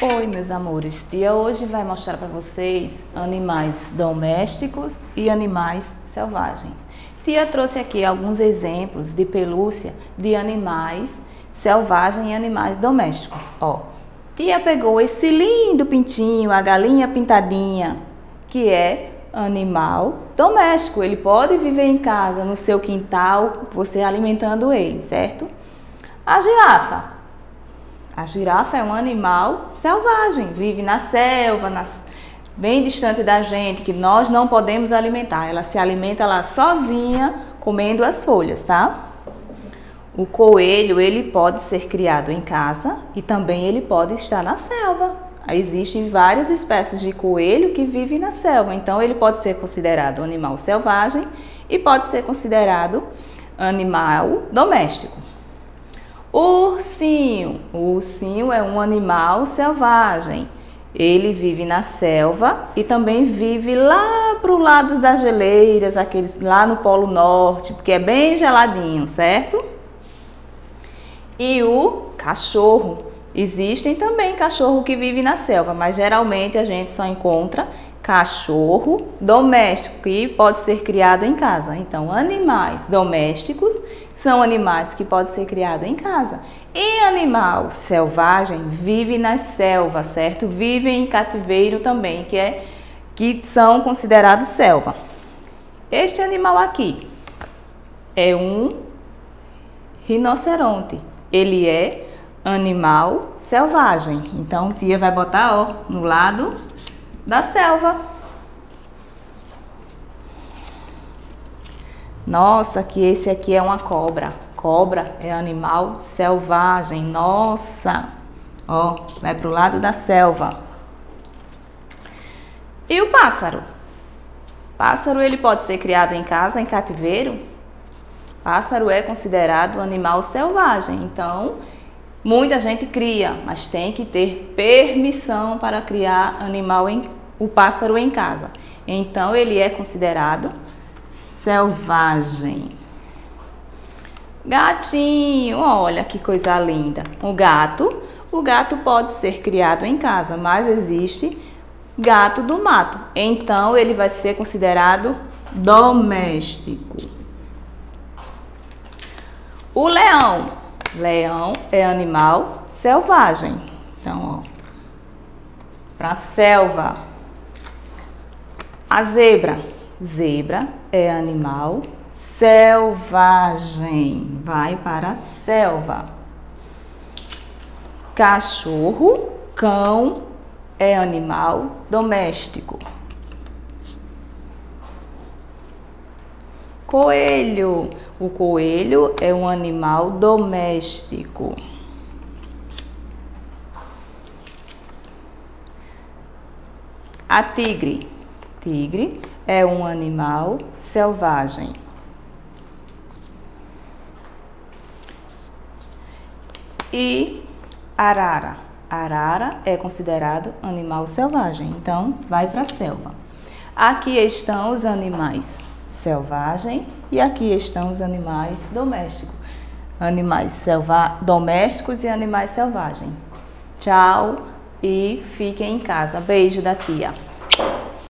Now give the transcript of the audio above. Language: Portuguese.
Oi, meus amores. Tia hoje vai mostrar para vocês animais domésticos e animais selvagens. Tia trouxe aqui alguns exemplos de pelúcia de animais selvagens e animais domésticos. Ó, tia pegou esse lindo pintinho, a galinha pintadinha, que é animal doméstico. Ele pode viver em casa, no seu quintal, você alimentando ele, certo? A girafa a girafa é um animal selvagem, vive na selva, nas, bem distante da gente, que nós não podemos alimentar. Ela se alimenta lá sozinha, comendo as folhas, tá? O coelho, ele pode ser criado em casa e também ele pode estar na selva. Existem várias espécies de coelho que vivem na selva, então ele pode ser considerado animal selvagem e pode ser considerado animal doméstico. Ursinho. O ursinho é um animal selvagem. Ele vive na selva e também vive lá para o lado das geleiras, aqueles lá no Polo Norte, porque é bem geladinho, certo? E o cachorro. Existem também cachorro que vive na selva, mas geralmente a gente só encontra cachorro doméstico, que pode ser criado em casa. Então, animais domésticos são animais que podem ser criados em casa. E animal selvagem vive na selva, certo? Vive em cativeiro também, que é que são considerados selva. Este animal aqui é um rinoceronte. Ele é animal selvagem. Então, tia vai botar ó, no lado da selva. Nossa, que esse aqui é uma cobra. Cobra é animal selvagem. Nossa. Ó, vai pro lado da selva. E o pássaro? Pássaro ele pode ser criado em casa, em cativeiro. Pássaro é considerado animal selvagem. Então, muita gente cria, mas tem que ter permissão para criar animal em o pássaro em casa. Então ele é considerado selvagem. Gatinho, olha que coisa linda. O gato, o gato pode ser criado em casa, mas existe gato do mato. Então ele vai ser considerado doméstico. O leão, leão é animal selvagem. Então, ó, para selva. A zebra. Zebra é animal selvagem. Vai para a selva. Cachorro, cão é animal doméstico. Coelho. O coelho é um animal doméstico. A tigre Tigre é um animal selvagem. E arara. Arara é considerado animal selvagem, então vai para a selva. Aqui estão os animais selvagens e aqui estão os animais domésticos. Animais selva domésticos e animais selvagens. Tchau e fiquem em casa. Beijo da tia.